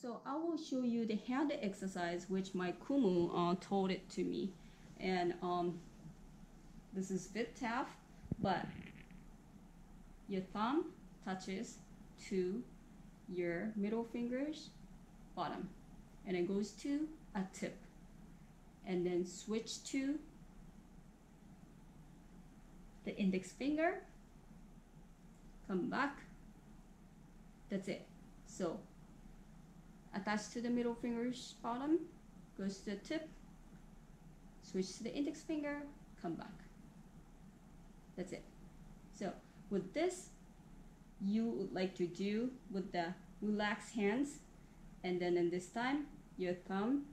so I will show you the hand exercise which my kumu uh, told it to me. And um, this is bit tough, but your thumb touches to your middle finger's bottom. And it goes to a tip. And then switch to the index finger. Come back. That's it. So attach to the middle finger's bottom goes to the tip switch to the index finger come back. That's it. So with this you would like to do with the relaxed hands and then in this time your thumb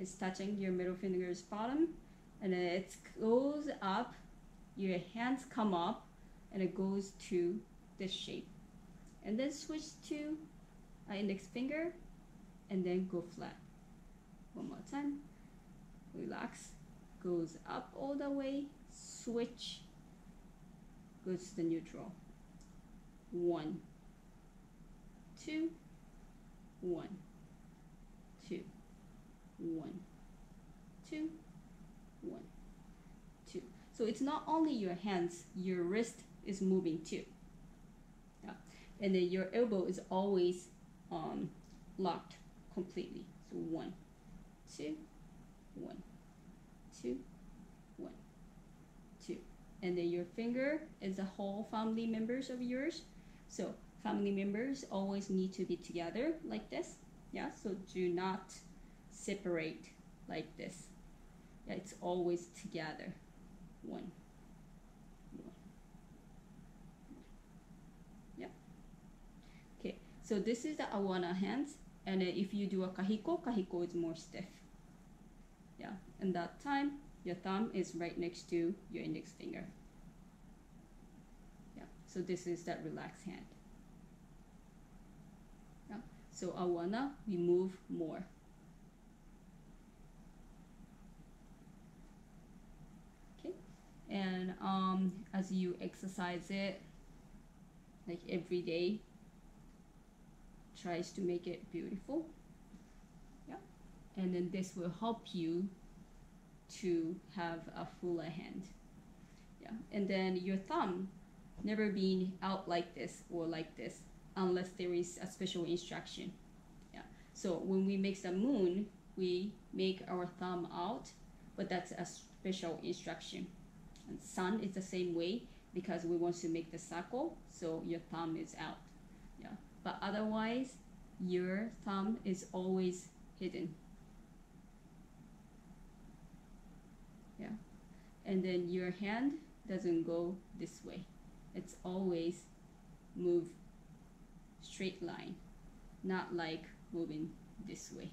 is touching your middle finger's bottom and then it goes up your hands come up and it goes to this shape. And then switch to an index finger and then go flat. One more time. Relax. Goes up all the way. Switch. Goes to the neutral. One. Two. One. Two. One. Two. One. Two. So it's not only your hands your wrist is moving too. Yeah. And then your elbow is always um, locked completely so one two one two one two and then your finger is the whole family members of yours so family members always need to be together like this yeah so do not separate like this. Yeah, it's always together. One. Okay, so this is the auana hands. And if you do a kahiko, kahiko is more stiff. Yeah, and that time, your thumb is right next to your index finger. Yeah, so this is that relaxed hand. Yeah, so auana, we move more. Okay, and um, as you exercise it like every day tries to make it beautiful. Yeah. And then this will help you to have a fuller hand. Yeah. And then your thumb never being out like this or like this unless there is a special instruction. Yeah. So when we make the moon we make our thumb out but that's a special instruction. And sun is the same way because we want to make the circle so your thumb is out but otherwise your thumb is always hidden. Yeah. And then your hand doesn't go this way. It's always move straight line not like moving this way.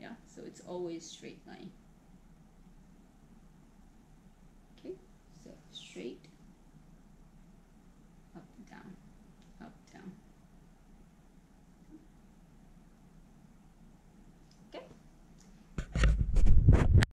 Yeah so it's always straight line